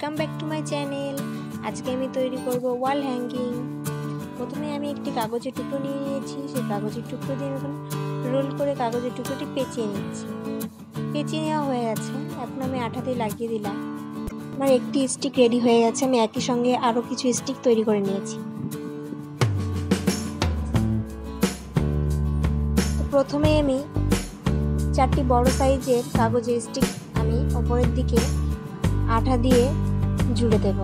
Welcome back to my channel আজকে আমি তৈরি করব ওয়াল হ্যাঙ্গিং প্রথমে আমি একটি কাগজের টুকরো নিয়ে নিয়েছি। সেই কাগজের টুকরো দিয়ে এখন রোল করে কাগজের টুকরোটি পেঁচিয়ে নিচ্ছি। পেঁচিয়ে নেওয়া হয়ে গেছে। এখন আমি আঠা দিয়ে লাগিয়ে দিলাম। আমার একটি স্টিক রেডি হয়ে গেছে। আমি একই সঙ্গে আরও কিছু স্টিক তৈরি করে নিয়েছি। প্রথমে আমি চারটি বড় সাইজের কাগজের স্টিক আমি ওপরের দিকে আঠা দিয়ে জুড়ে দেব।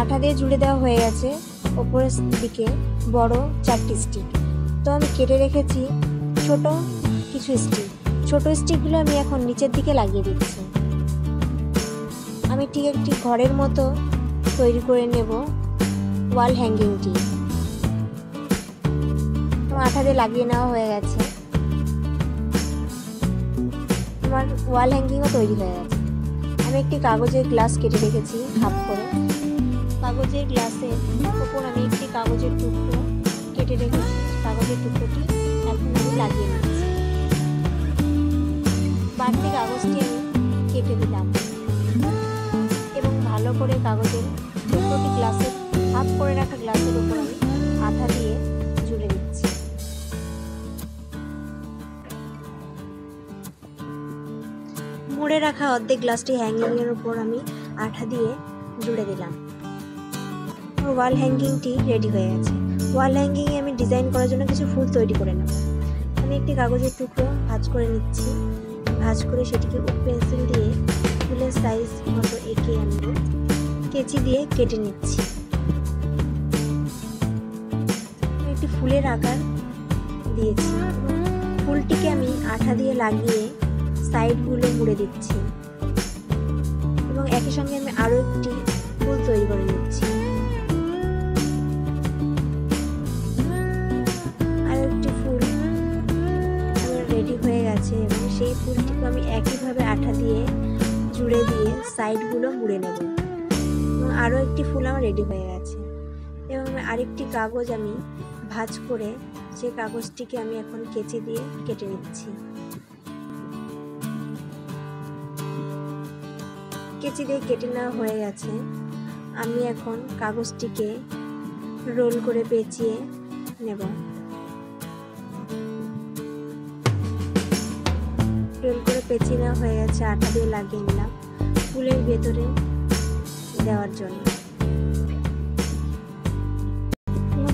আঠা দিয়ে জুড়ে দেওয়া হয়ে গেছে ওপরের দিকে বড় চারটি স্টিক তো আমি কেটে রেখেছি ছোট কিছু স্টিক ছোট স্টিকগুলো আমি এখন নিচের দিকে লাগিয়ে দিচ্ছি। আমি ঠিক একটি ঘরের মতো তৈরি করে নেব ওয়াল হ্যাঙ্গিংটি আঠা দিয়ে লাগিয়ে নেওয়া হয়ে গেছে। আমার ওয়াল হ্যাঙ্গিংও তৈরি হয়ে গেছে। আমি একটি কাগজের গ্লাস কেটে রেখেছি, হাফ করে। কাগজের গ্লাসের ওপর আমি একটি কাগজের টুকরো কেটে রেখেছি। কাগজের টুকরোটি এখন আমি লাগিয়ে নিচ্ছি। বাড়তি কাগজটি আমি কেটে দিলাম। এবং ভালো করে কাগজের টুকরোটি গ্লাসের হাফ করে রাখা গ্লাসের উপর আমি আঠা দিয়ে মুড়ে রাখা অর্ধেক গ্লাসটি হ্যাঙ্গিংয়ের উপর আমি আঠা দিয়ে জুড়ে দিলাম। ওয়াল হ্যাঙ্গিংটি রেডি হয়ে গেছে। ওয়াল হ্যাঙ্গিংয়ে আমি ডিজাইন করার জন্য কিছু ফুল তৈরি করে নেব। আমি একটি কাগজের টুকরো ভাজ করে নিচ্ছি। ভাজ করে সেটিকে উপ পেন্সিল দিয়ে ফুলের সাইজ মতো এঁকে আমি কেচি দিয়ে কেটে নিচ্ছি। একটি ফুলের আকার দিয়েছি। ফুলটিকে আমি আঠা দিয়ে লাগিয়ে সাইডগুলো মুড়ে দিচ্ছি। এবং একই সঙ্গে আমি আরও একটি ফুল তৈরি করে নিচ্ছি। আরও একটি ফুল আমার রেডি হয়ে গেছে এবং সেই ফুলটিকে আমি একইভাবে আঠা দিয়ে জুড়ে দিয়ে সাইডগুলো মুড়ে নেব। এবং আরও একটি ফুল আমার রেডি হয়ে গেছে। এবং আমি আরেকটি কাগজ আমি ভাজ করে সেই কাগজটিকে আমি এখন কেচি দিয়ে কেটে নিচ্ছি। কেচি দিয়ে কেটে নেওয়া হয়ে গেছে। আমি এখন কাগজটিকে রোল করে পেঁচিয়ে নেব। রোল করে পেঁচিয়ে নেওয়া হয়ে গেছে, আটা দিয়ে লাগিয়ে নিলাম ফুলের ভেতরে দেওয়ার জন্য।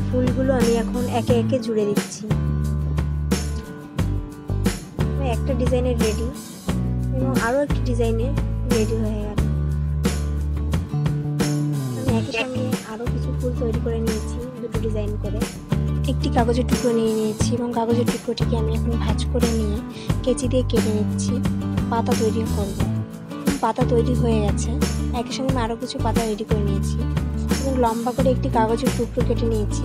ফুলগুলো আমি এখন একে একে জুড়ে দিচ্ছি। একটা ডিজাইনের রেডি এবং আরও একটি ডিজাইনের রেডি হয়ে গেল একই সঙ্গে আরও কিছু ফুল তৈরি করে নিয়েছি, দুটো ডিজাইন করে। একটি কাগজের টুকরো নিয়ে নিয়েছি এবং কাগজের টুকরোটিকে আমি এখন ভাজ করে নিয়ে কেচি দিয়ে কেটে নিচ্ছি। পাতা তৈরি করব পাতা তৈরি হয়ে গেছে। একই সঙ্গে আমি আরও কিছু পাতা রেডি করে নিয়েছি এবং লম্বা করে একটি কাগজের টুকরো কেটে নিয়েছি।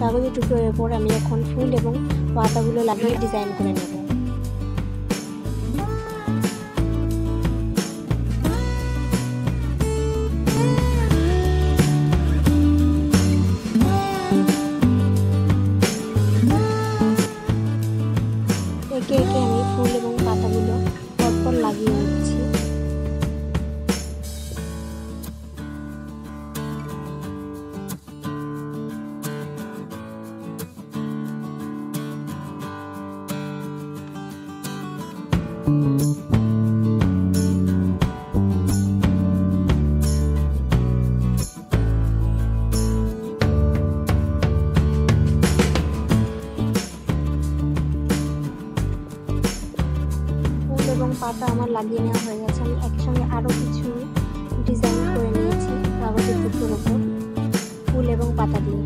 কাগজের টুকরোর ওপর আমি এখন ফুল এবং পাতাগুলো লাগিয়ে ডিজাইন করে নেব। একে একে আমি ফুল এবং পাতাগুলো পরপর লাগিয়ে নিচ্ছি। ফুল এবং পাতা আমার লাগিয়ে নেওয়া হয়ে গেছে। আমি একসঙ্গে আরও কিছু ডিজাইন করে নিয়েছি কাগজের টুকরোর ওপর ফুল এবং পাতা দিয়ে।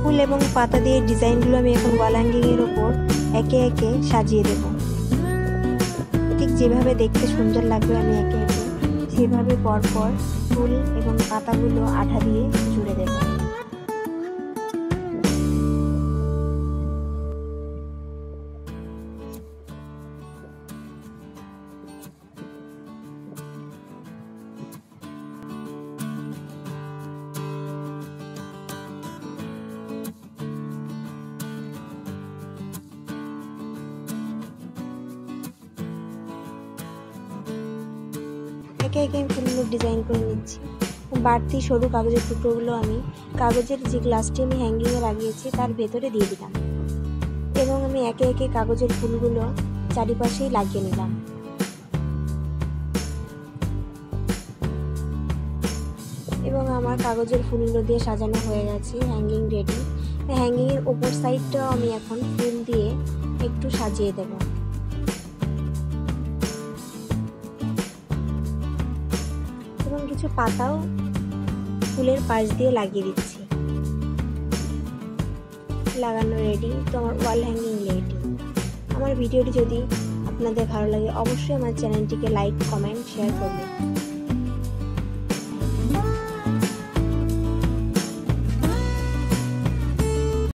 ফুল এবং পাতা দিয়ে ডিজাইনগুলো আমি এখন ওয়াল হ্যাঙ্গিংয়ের ওপর একে একে সাজিয়ে দেব। ঠিক যেভাবে দেখতে সুন্দর লাগবে আমি একে একে, সেভাবে পরপর ফুল এবং পাতাগুলো আঠা দিয়ে জুড়ে দেবো। একে একে আমি ফুলগুলো ডিজাইন করে নিচ্ছি। বাড়তি সরু কাগজের টুকরোগুলো আমি, কাগজের যে গ্লাসটি আমি হ্যাঙ্গিংয়ে লাগিয়েছি তার ভেতরে দিয়ে দিলাম। এবং আমি একে একে কাগজের ফুলগুলো চারিপাশেই লাগিয়ে নিলাম। এবং আমার কাগজের ফুলগুলো দিয়ে সাজানো হয়ে গেছে হ্যাঙ্গিং রেডি হ্যাঙ্গিংয়ের ওপর সাইডটাও আমি এখন ফুল দিয়ে একটু সাজিয়ে দেব। কিছু পাতাও ফুলের পাশ দিয়ে লাগিয়ে দিচ্ছি। লাগানো রেডি তো আমার ওয়াল হ্যাঙ্গিং রেডি আমার ভিডিওটি যদি আপনাদের ভালো লাগে, অবশ্যই আমার চ্যানেলটিকে লাইক কমেন্ট শেয়ার করবেন।